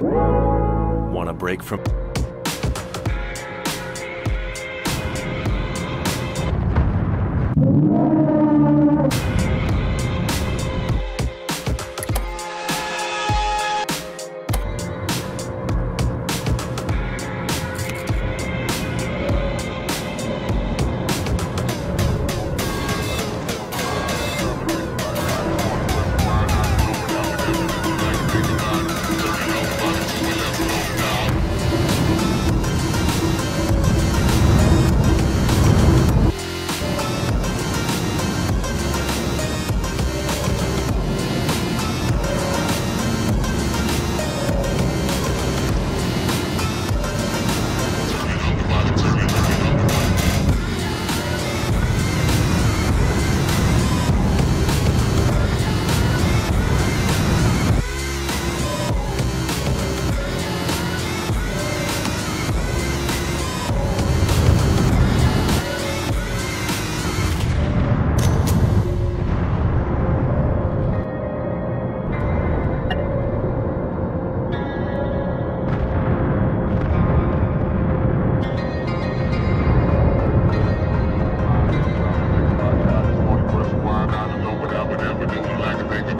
Want a break from...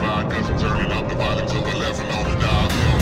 God doesn't turn it up. The violence of the left and the dogs.